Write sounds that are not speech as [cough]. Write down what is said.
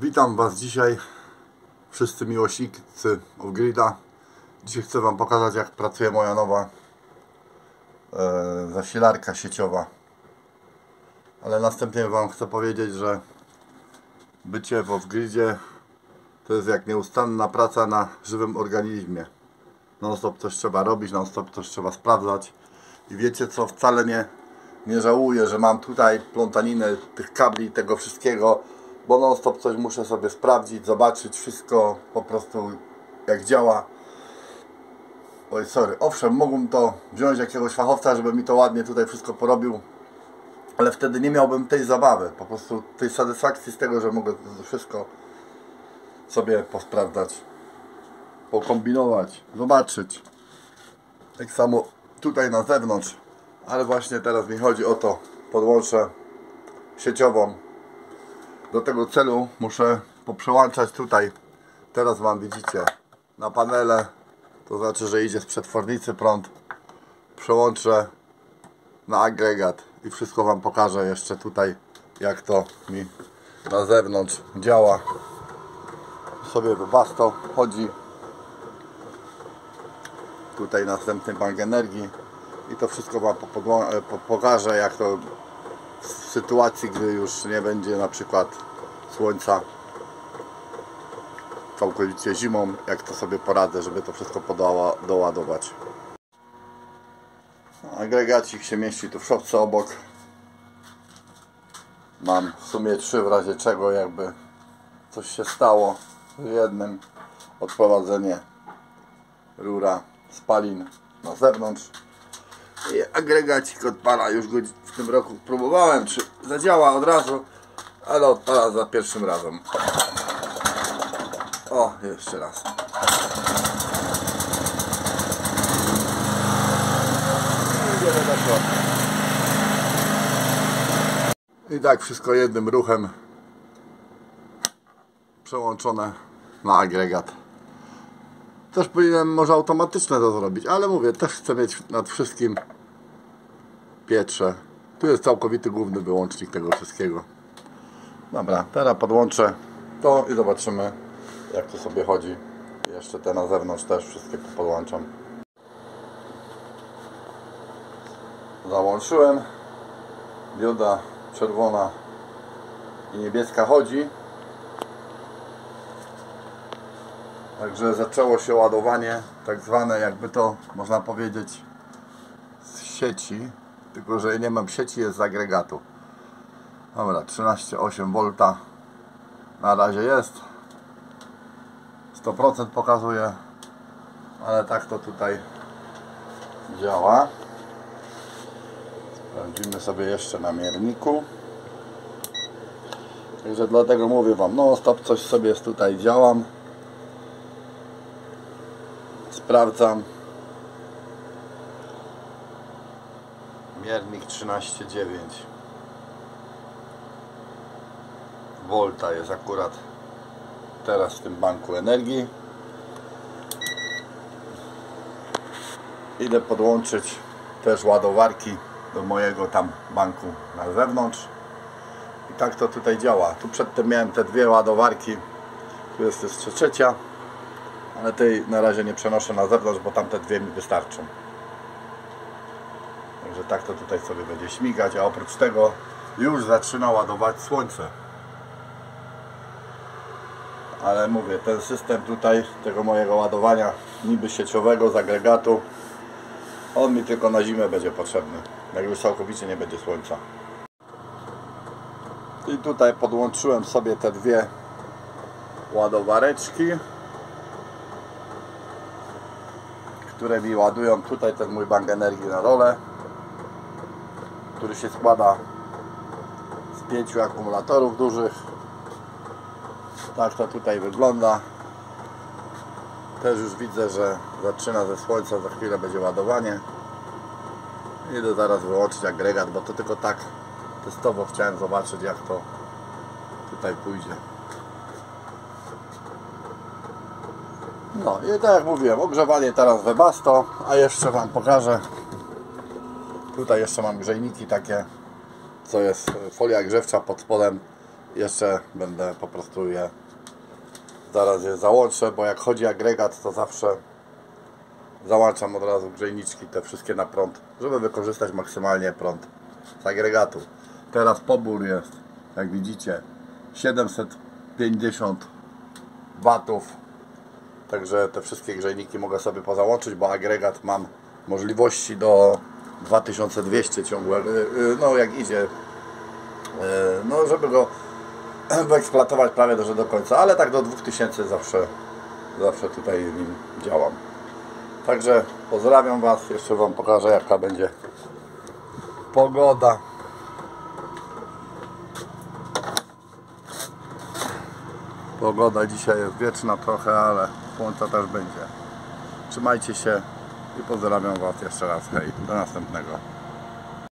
Witam Was dzisiaj, wszyscy miłośnicy Off-Grida. Dzisiaj chcę Wam pokazać, jak pracuje moja nowa e, zasilarka sieciowa. Ale następnie Wam chcę powiedzieć, że bycie w Off-Gridzie to jest jak nieustanna praca na żywym organizmie. Non-stop coś trzeba robić, non-stop coś trzeba sprawdzać. I wiecie co, wcale nie, nie żałuję, że mam tutaj plątaninę tych kabli, tego wszystkiego, bo non-stop coś muszę sobie sprawdzić, zobaczyć wszystko po prostu jak działa. Oj, sorry, owszem, mógłbym to wziąć jakiegoś fachowca, żeby mi to ładnie tutaj wszystko porobił, ale wtedy nie miałbym tej zabawy, po prostu tej satysfakcji z tego, że mogę wszystko sobie posprawdzać, pokombinować, zobaczyć. Tak samo tutaj na zewnątrz, ale właśnie teraz mi chodzi o to, podłączę sieciową. Do tego celu muszę poprzełączać tutaj, teraz Wam widzicie, na panele, to znaczy, że idzie z przetwornicy prąd, przełączę na agregat i wszystko Wam pokażę jeszcze tutaj, jak to mi na zewnątrz działa. Sobie wybasto chodzi. Tutaj następny bank energii. I to wszystko Wam pokażę jak to w sytuacji gdy już nie będzie na przykład słońca całkowicie zimą jak to sobie poradzę żeby to wszystko podoła, doładować. Agregacik się mieści tu w szopce obok. Mam w sumie trzy w razie czego jakby coś się stało w jednym. Odprowadzenie rura spalin na zewnątrz agregacik odpala już go w tym roku próbowałem czy zadziała od razu ale odpala za pierwszym razem. O jeszcze raz. I tak wszystko jednym ruchem przełączone na agregat. Też powinienem może automatyczne to zrobić, ale mówię, też chcę mieć nad wszystkim pietrze. Tu jest całkowity główny wyłącznik tego wszystkiego. Dobra, teraz podłączę to i zobaczymy jak to sobie chodzi. Jeszcze te na zewnątrz też wszystkie podłączam. Załączyłem. Dioda czerwona i niebieska chodzi. Także zaczęło się ładowanie, tak zwane jakby to można powiedzieć z sieci, tylko że nie mam sieci, jest z agregatu. Dobra, 13,8 V na razie jest. 100% pokazuje, ale tak to tutaj działa. Sprawdzimy sobie jeszcze na mierniku. Także dlatego mówię Wam, no stop, coś sobie tutaj działam sprawdzam miernik 13,9 volta jest akurat teraz w tym banku energii idę podłączyć też ładowarki do mojego tam banku na zewnątrz. I tak to tutaj działa. Tu przedtem miałem te dwie ładowarki. Tu jest jeszcze trzecia ale tej na razie nie przenoszę na zewnątrz, bo tamte dwie mi wystarczą. Także tak to tutaj sobie będzie śmigać, a oprócz tego już zaczyna ładować słońce. Ale mówię, ten system tutaj, tego mojego ładowania niby sieciowego z agregatu, on mi tylko na zimę będzie potrzebny, jak już całkowicie nie będzie słońca. I tutaj podłączyłem sobie te dwie ładowareczki które mi ładują tutaj ten mój bank energii na dole który się składa z pięciu akumulatorów dużych. Tak to tutaj wygląda. Też już widzę, że zaczyna ze słońca za chwilę będzie ładowanie. Idę zaraz wyłączyć agregat, bo to tylko tak testowo chciałem zobaczyć jak to tutaj pójdzie. No i tak jak mówiłem, ogrzewanie teraz Webasto, a jeszcze Wam pokażę. Tutaj jeszcze mam grzejniki takie, co jest folia grzewcza pod spodem. jeszcze będę po prostu je zaraz je załączę, bo jak chodzi agregat to zawsze załączam od razu grzejniczki te wszystkie na prąd, żeby wykorzystać maksymalnie prąd z agregatu. Teraz pobór jest, jak widzicie, 750 watów. Także te wszystkie grzejniki mogę sobie pozałączyć, bo agregat mam możliwości do 2200 ciągłego, no jak idzie, e, no żeby go [clears throat] wyeksploatować prawie do, do końca, ale tak do 2000 zawsze, zawsze tutaj nim działam. Także pozdrawiam Was, jeszcze Wam pokażę jaka będzie pogoda. Pogoda dzisiaj jest wieczna trochę, ale słońca też będzie. Trzymajcie się i pozdrawiam Was jeszcze raz. Hej, do następnego.